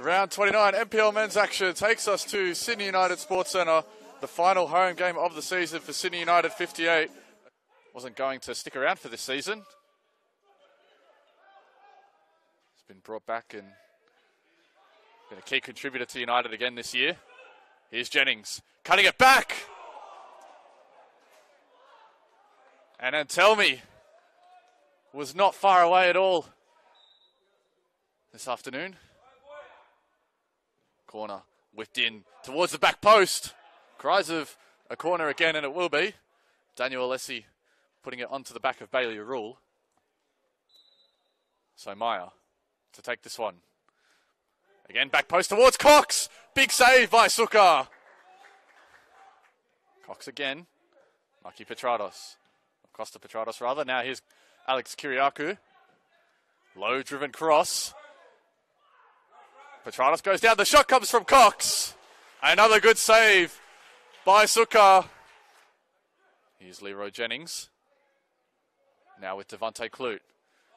Round 29 NPL men's action takes us to Sydney United Sports Centre, the final home game of the season for Sydney United 58. Wasn't going to stick around for this season. It's been brought back and been a key contributor to United again this year. Here's Jennings cutting it back. And then tell me, was not far away at all this afternoon. Corner whipped in towards the back post. Cries of a corner again, and it will be. Daniel Alessi putting it onto the back of Bailey Rule. So Meyer to take this one. Again, back post towards Cox. Big save by Sukkar. Cox again. Maki Petratos. Costa Petratos, rather. Now here's Alex Kiriakou. Low driven cross. Petratos goes down. The shot comes from Cox. Another good save by Sukkar. Here's Leroy Jennings. Now with Devontae Clute.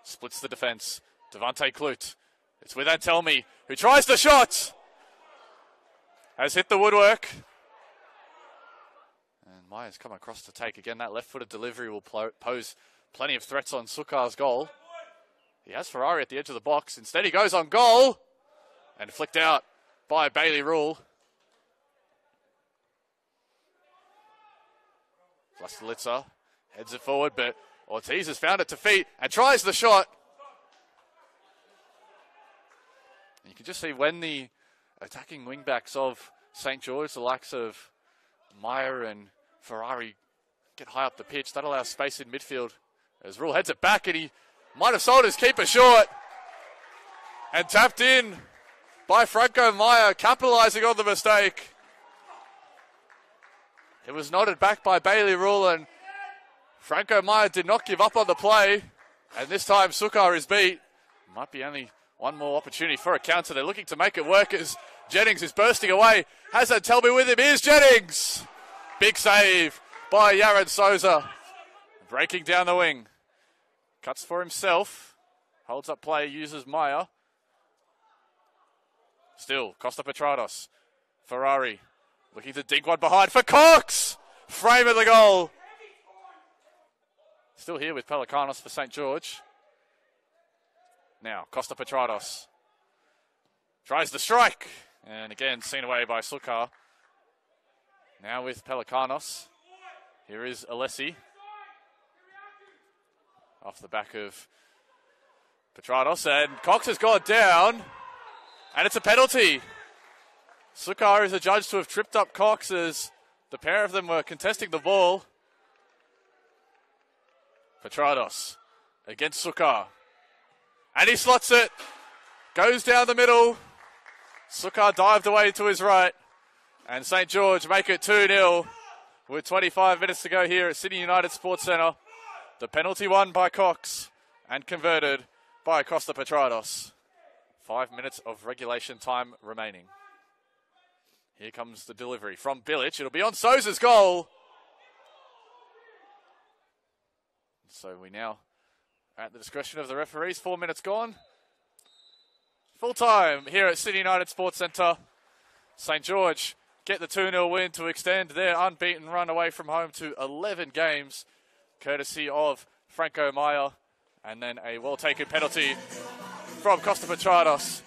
Splits the defense. Devontae Clute. It's with Antelmi, who tries the shot. Has hit the woodwork. And Myers come across to take again. That left footed delivery will pose plenty of threats on Sukkar's goal. He has Ferrari at the edge of the box. Instead, he goes on goal and flicked out by Bailey Rule. Vlastelica heads it forward, but Ortiz has found it to feet and tries the shot. And you can just see when the attacking wingbacks of St. George, the likes of Meyer and Ferrari, get high up the pitch, that allows space in midfield. As Rule heads it back and he might have sold his keeper short. And tapped in by Franco Meyer, capitalising on the mistake. It was nodded back by Bailey Rule, and Franco Meyer did not give up on the play. And this time, Sukkar is beat. Might be only one more opportunity for a counter. They're looking to make it work as Jennings is bursting away. Has Antelmi with him. Here's Jennings. Big save by Yaron Souza. Breaking down the wing. Cuts for himself. Holds up play, uses Meyer. Still, Costa Petratos. Ferrari looking to dig one behind for Cox. Frame of the goal. Still here with Pelicanos for St. George. Now, Costa Petratos tries the strike. And again, seen away by Sukkar. Now with Pelicanos. Here is Alessi. Off the back of Petratos. And Cox has gone down. And it's a penalty. Sukkar is adjudged to have tripped up Cox as the pair of them were contesting the ball. Petratos against Sukkar. And he slots it. Goes down the middle. Sukkar dived away to his right. And St. George make it 2 0 with 25 minutes to go here at Sydney United Sports Centre. The penalty won by Cox and converted by Costa Petratos. Five minutes of regulation time remaining. Here comes the delivery from Bilic. It'll be on Souza's goal. So we now at the discretion of the referees. Four minutes gone. Full time here at Sydney United Sports Centre. St George get the 2 0 win to extend their unbeaten run away from home to 11 games, courtesy of Franco Meyer. And then a well taken penalty from Costa Petratos